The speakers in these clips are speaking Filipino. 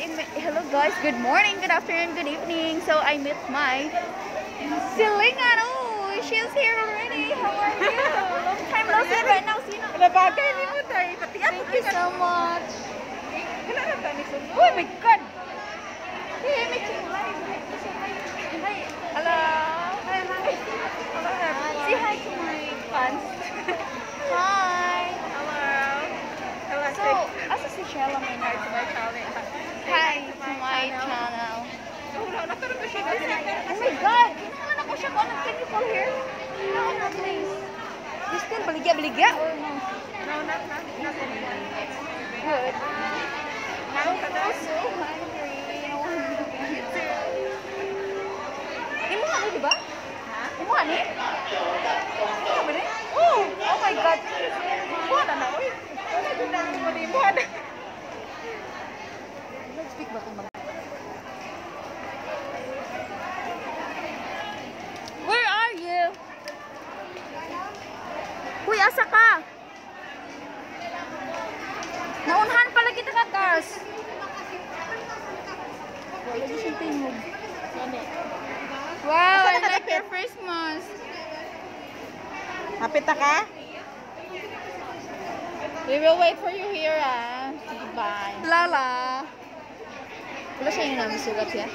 hello guys. Good morning, good afternoon, good evening. So I met my silingan. Oh, she's here already. How are you? Long time no see right now. Sino? Nabagay ni mo tayo. Thank you so much. Wala na tayo ni Sulo. Oh my god. Hey, live. Hi. Hello. Hi, hi. Hello. Say hi to my fans. hi. Hello. Hello, So, asa si Shella Maynard? to my channel. Hi to my channel. Oh, Oh my God! Kinahan ako siya ko. Can you call here? No, no, please. You still baligya-baligya or no? No, not, not, not. Good. Now, kada. I'm so hungry. Imo ano, di ba? Ha? Imo ano? Ano ba ni? Oh! Oh my God! Wala na, uy. Ko na mo ni mo. Nag-speak ba kung mag- Where are you? Uy, asa ka? Naunhan pala kita ka, Cars. Wow, I like your Christmas. Hapit ka? We will wait for you here, ah. Goodbye. Lala. Wala siya yung namin sugat siya?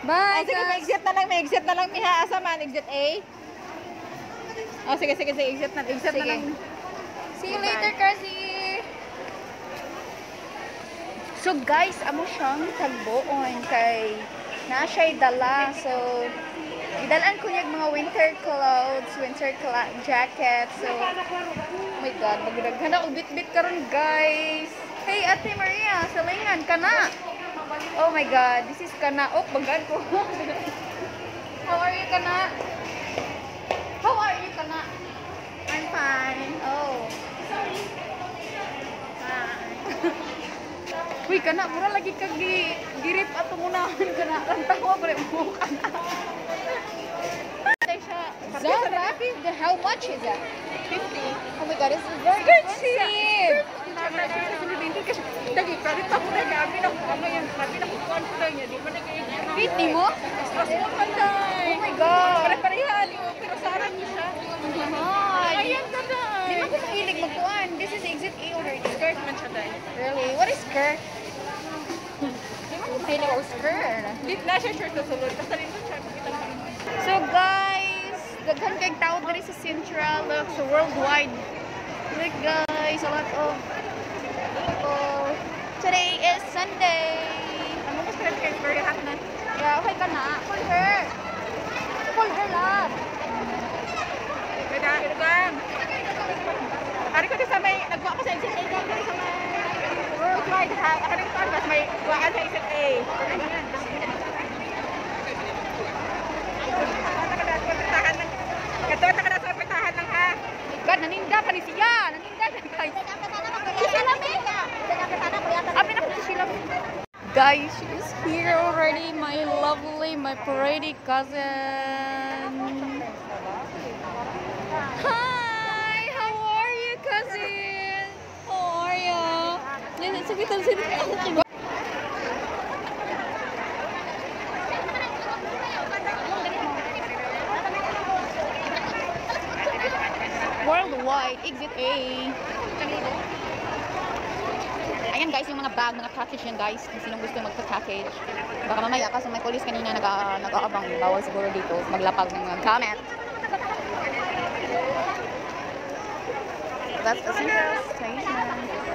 Bye, Ay, sige, may exit na lang, may exit na lang, Miha. Asa man, exit A? Oh, sige, sige, sige, exit na, exit na Sige. lang. See you Bye. later, Kasi. So guys, amo siyang tagbuon kay na siya'y dala. So, idalaan ko niya mga winter clothes, winter jacket. So, oh my God, magdaghan na ubit-bit karon guys. Hey, Ate Maria, salingan ka na. Oh my God, this is kana. Oh, bagad ko. How are you, kana? How are you, kana? I'm fine. Oh. Hi. Uy, kana, mura lagi kag gi girip ato munahan kana. Rantawa pa rin mo kana. Zara? How much is that? 50. Oh my god, it's very expensive. Dagi, pero pa na gabi na ano na kukuan ko lang yan. Di ba na? Fit ni mo? Stress mo pa day. Oh my god. Pare-parehan pero sarang niyo siya. Mahal. Ayan na Di ba ko mahilig magkuhan? This is exit A already. Skirt man siya day. Really? What is skirt? Di ba ko mahilig og skirt? Lit na siya shirt sa sulod. Basta rin siya. So guys, daghan kay tao diri sa Central, look, so worldwide. Look guys, a lot of Sunday. Ano mo sila kayo? Very hot na. Yeah, okay ka na. Pull her. Pull her lang. Kaya, ilugan. Ari ko sa may, nagwa ko sa exit A doon sa may worldwide ha. Ako rin ko, mas may waan sa exit A. Kato, taka na sa pitahan lang ha. God, naninda pa ni siya. Naninda. Guys, she is here already. My lovely, my pretty cousin. Hi, how are you, cousin? How are you? Worldwide, exit A. Ayan guys, yung mga bag, mga package yan guys. Kung sinong gusto magpa-package. Baka mamaya kasi may police kanina nag nag-aabang. Bawal siguro dito maglapag ng mga comment. That's the Central Station.